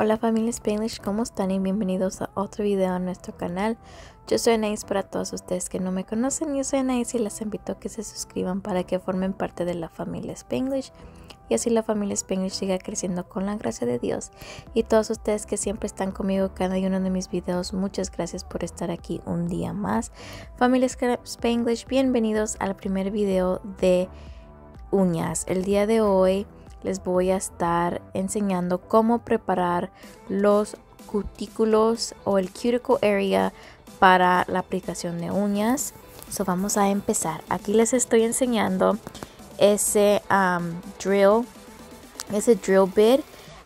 Hola familia Spanish, ¿cómo están? Y bienvenidos a otro video en nuestro canal. Yo soy Anaís para todos ustedes que no me conocen. Yo soy Anaís y les invito a que se suscriban para que formen parte de la familia Spanglish y así la familia Spanglish siga creciendo con la gracia de Dios. Y todos ustedes que siempre están conmigo cada uno de mis videos, muchas gracias por estar aquí un día más. Familia Spanglish, bienvenidos al primer video de uñas. El día de hoy les voy a estar enseñando cómo preparar los cutículos o el cuticle area para la aplicación de uñas. So vamos a empezar. Aquí les estoy enseñando ese um, drill, ese drill bit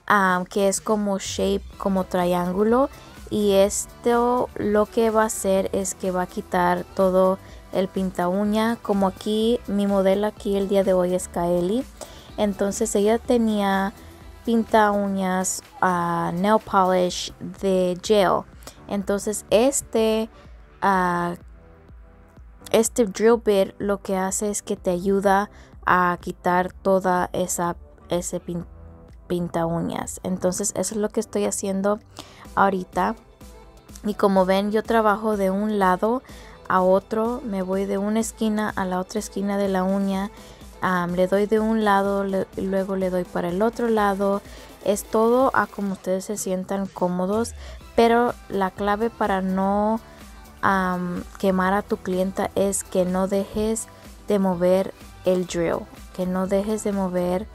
um, que es como shape, como triángulo. Y esto lo que va a hacer es que va a quitar todo el pinta uña. Como aquí mi modelo aquí el día de hoy es Kaeli. Entonces ella tenía pinta uñas, uh, nail polish de gel. Entonces este, uh, este drill bit lo que hace es que te ayuda a quitar toda esa ese pinta uñas. Entonces eso es lo que estoy haciendo ahorita. Y como ven yo trabajo de un lado a otro, me voy de una esquina a la otra esquina de la uña le doy de un lado, luego le doy para el otro lado. Es todo a como ustedes se sientan cómodos, pero la clave para no quemar a tu clienta es que no dejes de mover el drill, que no dejes de mover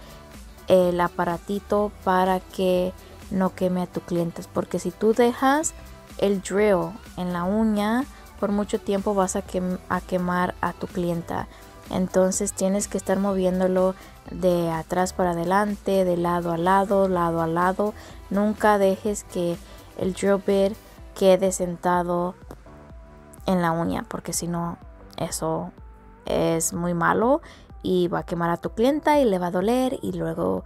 el aparatito para que no queme a tu cliente, porque si tú dejas el drill en la uña por mucho tiempo vas a, a quemar a tu clienta entonces tienes que estar moviéndolo de atrás para adelante, de lado a lado, lado a lado. Nunca dejes que el drill bit quede sentado en la uña porque si no eso es muy malo y va a quemar a tu clienta y le va a doler y luego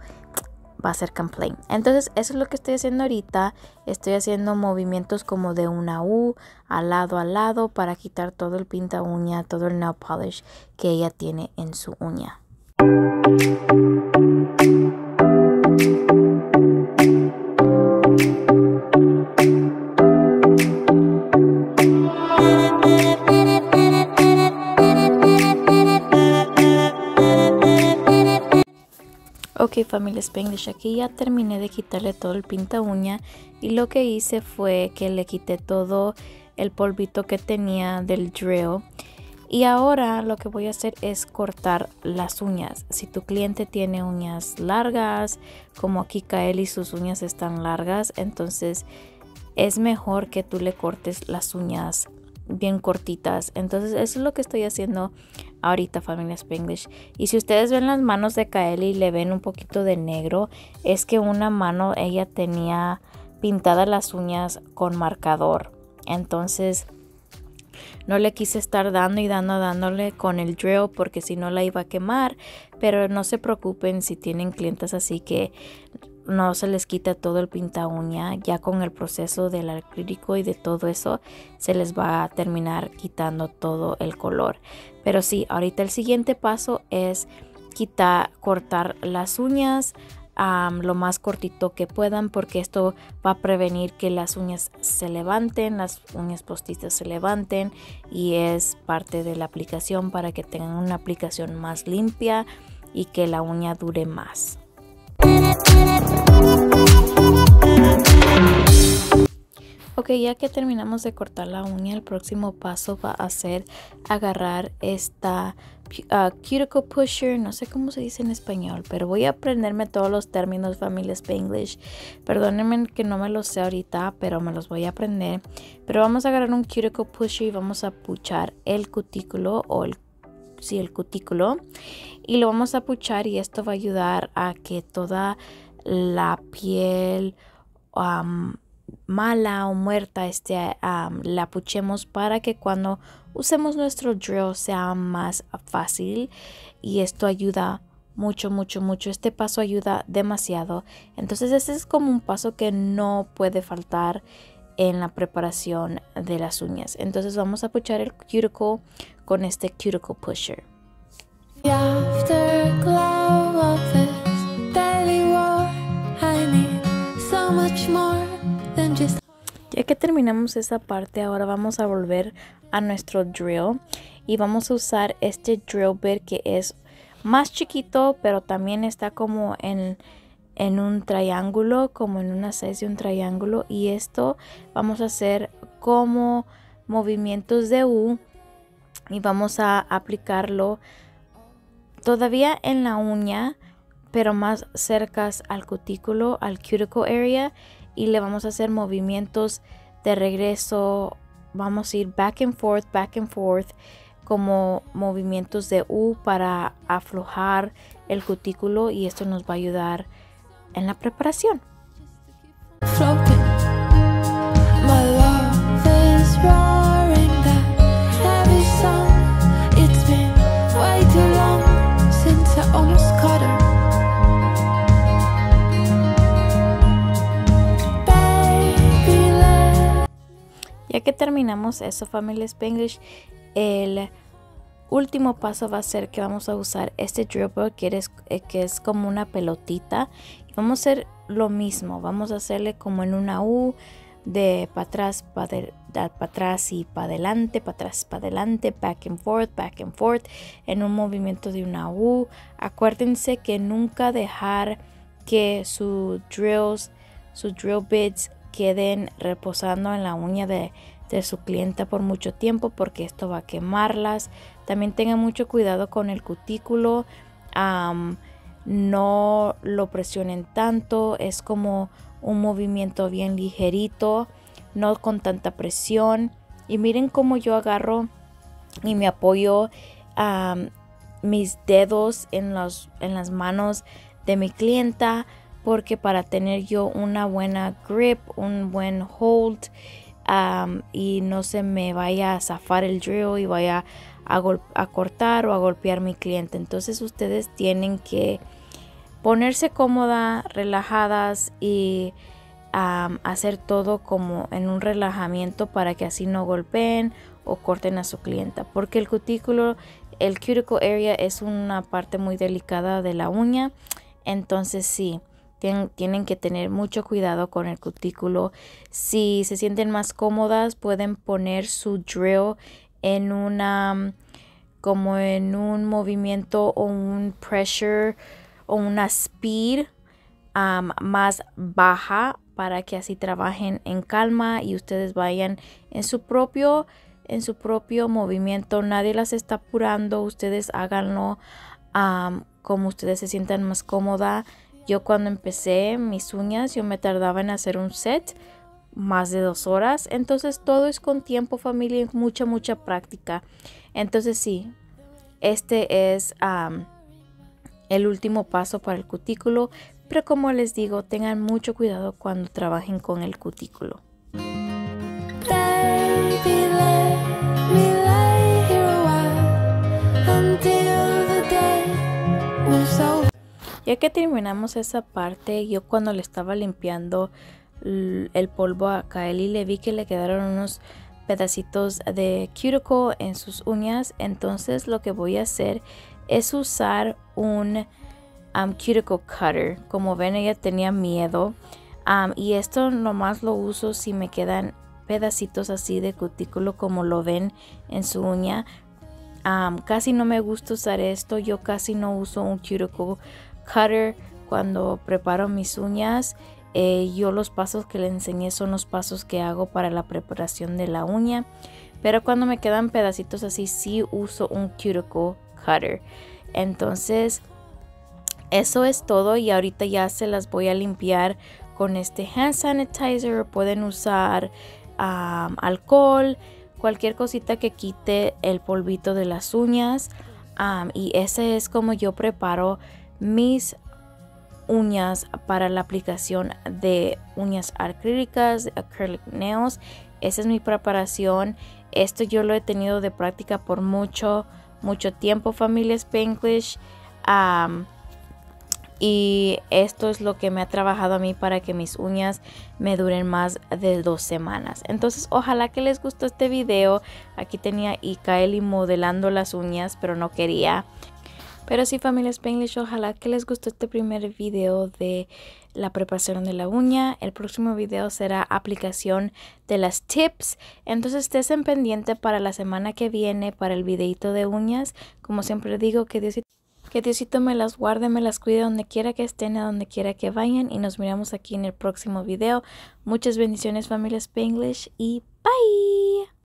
va a ser complaint. Entonces eso es lo que estoy haciendo ahorita. Estoy haciendo movimientos como de una U al lado al lado para quitar todo el pinta uña, todo el nail polish que ella tiene en su uña. Ok familia Spanglish, aquí ya terminé de quitarle todo el pinta uña y lo que hice fue que le quité todo el polvito que tenía del drill y ahora lo que voy a hacer es cortar las uñas. Si tu cliente tiene uñas largas, como aquí y sus uñas están largas, entonces es mejor que tú le cortes las uñas bien cortitas. Entonces eso es lo que estoy haciendo ahorita familia Spanglish. Y si ustedes ven las manos de Kaeli y le ven un poquito de negro, es que una mano ella tenía pintadas las uñas con marcador. Entonces no le quise estar dando y dando, dándole con el drill porque si no la iba a quemar. Pero no se preocupen si tienen clientes así que no se les quita todo el pinta uña, ya con el proceso del acrílico y de todo eso se les va a terminar quitando todo el color. Pero sí, ahorita el siguiente paso es quitar, cortar las uñas lo más cortito que puedan porque esto va a prevenir que las uñas se levanten, las uñas postizas se levanten y es parte de la aplicación para que tengan una aplicación más limpia y que la uña dure más. Ok, ya que terminamos de cortar la uña, el próximo paso va a ser agarrar esta uh, cuticle pusher, no sé cómo se dice en español, pero voy a aprenderme todos los términos familia Spanglish. Perdónenme que no me los sé ahorita, pero me los voy a aprender. Pero vamos a agarrar un cuticle pusher y vamos a puchar el cutículo o el sí, el cutículo y lo vamos a puchar y esto va a ayudar a que toda la piel mala o muerta este, la puchemos para que cuando usemos nuestro drill sea más fácil y esto ayuda mucho, mucho, mucho. Este paso ayuda demasiado. Entonces este es como un paso que no puede faltar en la preparación de las uñas. Entonces vamos a puchar el cuticle con este cuticle pusher. Ya que terminamos esa parte, ahora vamos a volver a nuestro drill y vamos a usar este drill bit que es más chiquito, pero también está como en, en un triángulo, como en una seis de un triángulo. Y esto vamos a hacer como movimientos de U y vamos a aplicarlo todavía en la uña pero más cercas al cutículo, al cuticle area y le vamos a hacer movimientos de regreso, vamos a ir back and forth, back and forth como movimientos de U para aflojar el cutículo y esto nos va a ayudar en la preparación. Terminamos eso, Family Spanglish, el último paso va a ser que vamos a usar este dribble que es, eh, que es como una pelotita. Vamos a hacer lo mismo, vamos a hacerle como en una U de para atrás, para atrás y para adelante, para atrás, para adelante, back and forth, back and forth, en un movimiento de una U. Acuérdense que nunca dejar que sus drills, sus drill bits queden reposando en la uña de, su clienta por mucho tiempo porque esto va a quemarlas. También tengan mucho cuidado con el cutículo. no lo presionen tanto. Es como un movimiento bien ligerito. No con tanta presión. Y miren cómo yo agarro y me apoyo mis dedos en, en las manos de mi clienta porque para tener yo una buena grip, un buen hold y no se me vaya a zafar el drill y vaya a, cortar o a golpear mi cliente. Entonces ustedes tienen que ponerse cómoda, relajadas y hacer todo como en un relajamiento para que así no golpeen o corten a su clienta. Porque el cutículo, el cuticle area es una parte muy delicada de la uña. Entonces sí tienen que tener mucho cuidado con el cutículo. Si se sienten más cómodas, pueden poner su drill en una como en un movimiento o un pressure o una speed más baja para que así trabajen en calma y ustedes vayan en su propio en su propio movimiento nadie las está apurando ustedes háganlo como ustedes se sientan más cómoda yo cuando empecé mis uñas, yo me tardaba en hacer un set más de dos horas. Entonces todo es con tiempo, familia, y mucha, mucha práctica. Entonces sí, este es el último paso para el cutículo. Pero como les digo, tengan mucho cuidado cuando trabajen con el cutículo. Ya que terminamos esa parte, yo cuando le estaba limpiando el polvo a Kaeli le vi que le quedaron unos pedacitos de cuticle en sus uñas. Entonces lo que voy a hacer es usar un um, cuticle cutter. Como ven ella tenía miedo. Um, y esto nomás lo uso si me quedan pedacitos así de cutículo como lo ven en su uña. Um, casi no me gusta usar esto. Yo casi no uso un cuticle cutter cuando preparo mis uñas. Eh, yo los pasos que le enseñé son los pasos que hago para la preparación de la uña. Pero cuando me quedan pedacitos así, sí uso un cuticle cutter. Entonces, eso es todo. Y ahorita ya se las voy a limpiar con este hand sanitizer. Pueden usar alcohol, cualquier cosita que quite el polvito de las uñas. y ese es como yo preparo mis uñas para la aplicación de uñas acrílicas, acrylic nails. Esa es mi preparación. Esto yo lo he tenido de práctica por mucho, mucho tiempo, familia Spanglish. y esto es lo que me ha trabajado a mí para que mis uñas me duren más de dos semanas. Entonces, ojalá que les gustó este video. Aquí tenía Ikaeli modelando las uñas, pero no quería. Pero sí familia Spanglish, ojalá que les gustó este primer video de la preparación de la uña. El próximo video será aplicación de las tips. Entonces estés en pendiente para la semana que viene para el videito de uñas. Como siempre digo, que Diosito, que Diosito me las guarde, me las cuide donde quiera que estén, a donde quiera que vayan. Y nos miramos aquí en el próximo video. Muchas bendiciones familia Spanglish y bye.